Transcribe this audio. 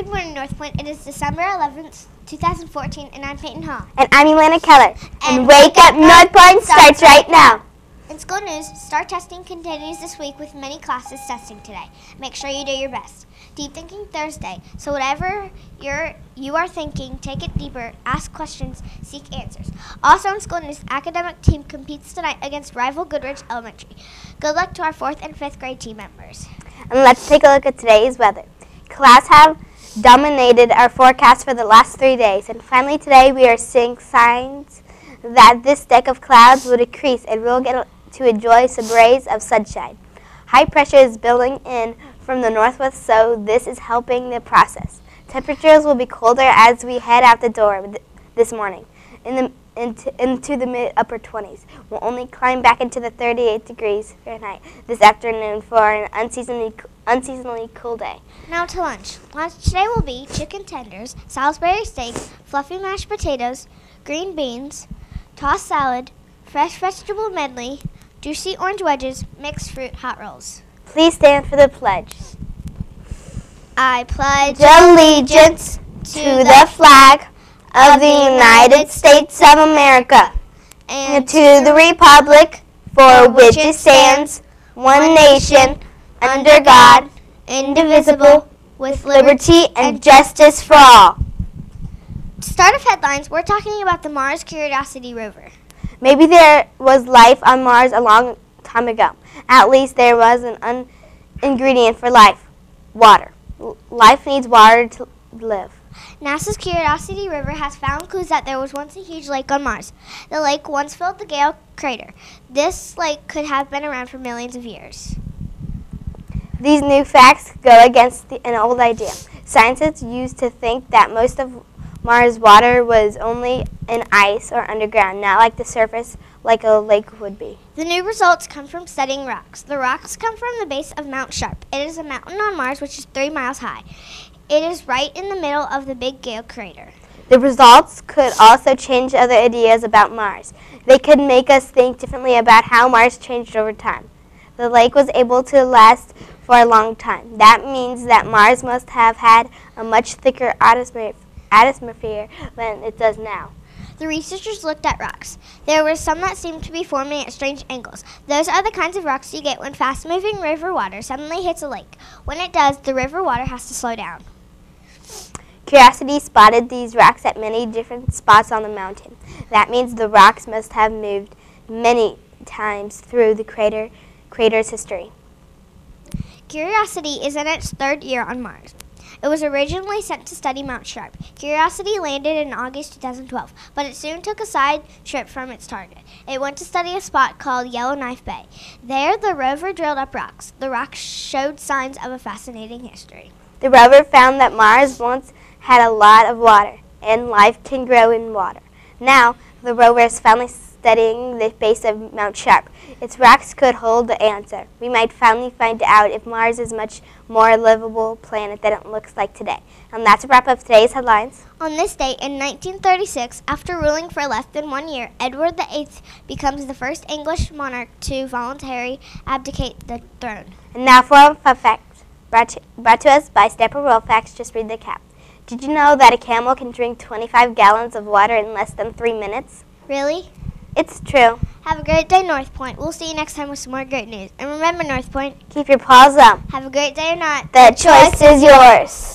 good morning, North Pointe. It is December 11th, 2014, and I'm Peyton Hall. And I'm Elena Keller. And And, Wake Up North Pointe starts right now. In school news, STAR testing continues this week with many classes testing today. Make sure you do your best. Deep Thinking Thursday. So whatever you're you are thinking, take it deeper, ask questions, seek answers. Also in school news, academic team competes tonight against rival Goodrich Elementary. Good luck to our fourth and fifth grade team members. And let's take a look at today's weather. Clouds have dominated our forecast for the last three days. And finally today we are seeing signs that this deck of clouds will decrease and we'll get to enjoy some rays of sunshine. High pressure is building in from the northwest, so this is helping the process. Temperatures will be colder as we head out the door this morning. In the into, into the mid upper 20s. We'll only climb back into the 38 degrees Fahrenheit this afternoon for an unseasonably, unseasonably cool day. Now to lunch. Lunch today will be chicken tenders, Salisbury steak, fluffy mashed potatoes, green beans, tossed salad, fresh vegetable medley, juicy orange wedges, mixed fruit hot rolls. Please stand for the pledge. I pledge allegiance to the flag of the United States of America and to the republic for which it stands, one nation, under God, indivisible, with liberty and justice for all. To start off headlines, we're talking about the Mars Curiosity rover. Maybe there was life on Mars a long time ago. At least there was an un- ingredient for life water. L- life needs water to live. NASA's Curiosity River has found clues that there was once a huge lake on Mars. The lake once filled the Gale crater. This lake could have been around for millions of years. These new facts go against the, an old idea. Scientists used to think that most of Mars' water was only in ice or underground, not like the surface like a lake would be. The new results come from studying rocks. The rocks come from the base of Mount Sharp. It is a mountain on Mars which is three miles high. It is right in the middle of the Big Gale crater. The results could also change other ideas about Mars. They could make us think differently about how Mars changed over time. The lake was able to last for a long time. That means that Mars must have had a much thicker atmosphere, atmosphere than it does now. The researchers looked at rocks. There were some that seemed to be forming at strange angles. Those are the kinds of rocks you get when fast moving river water suddenly hits a lake. When it does, the river water has to slow down. Curiosity spotted these rocks at many different spots on the mountain. That means the rocks must have moved many times through the crater crater's history. Curiosity is in its third year on Mars. It was originally sent to study Mount Sharp. Curiosity landed in August 2012, but it soon took a side trip from its target. It went to study a spot called Yellowknife Bay. There, the rover drilled up rocks. The rocks showed signs of a fascinating history. The rover found that Mars once had a lot of water, and life can grow in water. Now, the rover is finally studying the base of Mount Sharp. Its rocks could hold the answer. We might finally find out if Mars is much more livable planet than it looks like today. And that's a wrap up today's headlines. On this day in 1936, after ruling for less than one year, Edward VIII becomes the first English monarch to voluntarily abdicate the throne. And now for a fun fact, brought to, brought to us by Stamper World Facts. Just read the cap. Did you know that a camel can drink 25 gallons of water in less than three minutes? Really? It's true. Have a great day, North Pointe. We'll see you next time with some more great news. And remember, North Pointe, Keep your paws up. have a great day or not. The choice is yours.